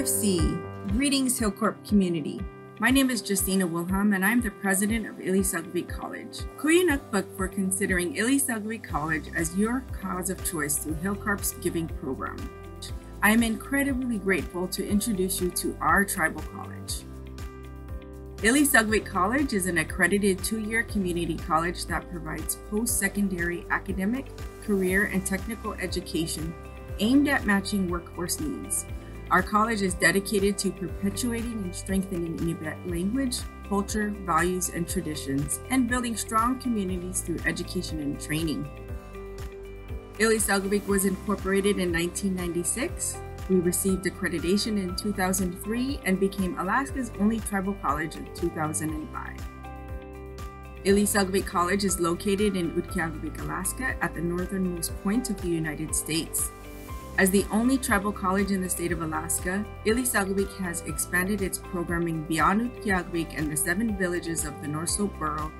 Greetings, Hilcorp community. My name is Justina Wilhelm, and I'm the president of Ilisagvik College. Quyanaqpak for considering Ilisagvik College as your cause of choice through Hilcorp's giving program. I am incredibly grateful to introduce you to our tribal college. Ilisagvik College is an accredited two-year community college that provides post-secondary academic, career, and technical education aimed at matching workforce needs. Our college is dedicated to perpetuating and strengthening Inupiat language, culture, values, and traditions, and building strong communities through education and training. Ilisagvik was incorporated in 1996. We received accreditation in 2003 and became Alaska's only tribal college in 2005. Ilisagvik College is located in Utqiagvik, Alaska, at the northernmost point of the United States. As the only tribal college in the state of Alaska, Ilisagvik has expanded its programming beyond Utqiagvik and the seven villages of the North Slope Borough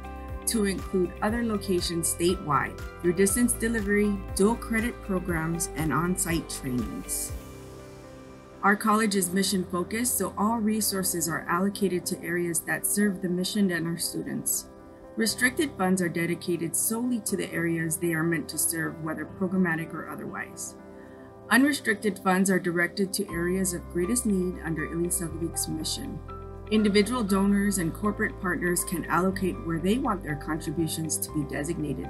to include other locations statewide through distance delivery, dual credit programs, and on site trainings. Our college is mission focused, so all resources are allocated to areas that serve the mission and our students. Restricted funds are dedicated solely to the areas they are meant to serve, whether programmatic or otherwise. Unrestricted funds are directed to areas of greatest need under Ilisagvik's mission. Individual donors and corporate partners can allocate where they want their contributions to be designated.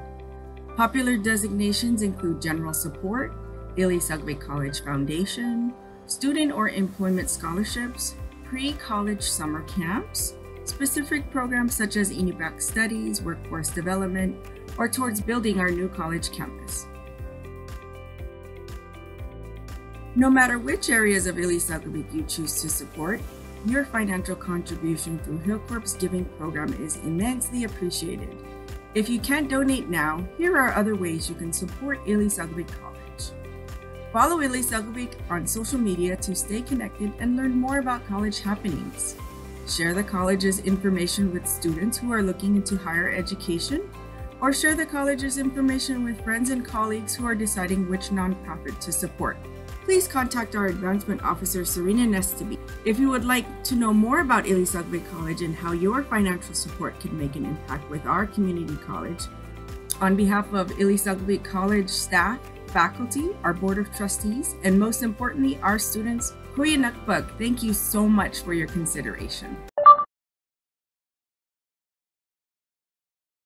Popular designations include General Support, Ilisagvik College Foundation, Student or Employment Scholarships, Pre-College Summer Camps, specific programs such as Inupiaq Studies, Workforce Development, or towards building our new college campus. No matter which areas of Ilisagvik you choose to support, your financial contribution through Hilcorp's giving program is immensely appreciated. If you can't donate now, here are other ways you can support Ilisagvik College. Follow Ilisagvik on social media to stay connected and learn more about college happenings. Share the college's information with students who are looking into higher education, or share the college's information with friends and colleagues who are deciding which nonprofit to support please contact our advancement officer, Serena Nestaby. If you would like to know more about Ilisagvik College and how your financial support can make an impact with our community college, on behalf of Ilisagvik College staff, faculty, our board of trustees, and most importantly, our students, Quyanaqpak, thank you so much for your consideration.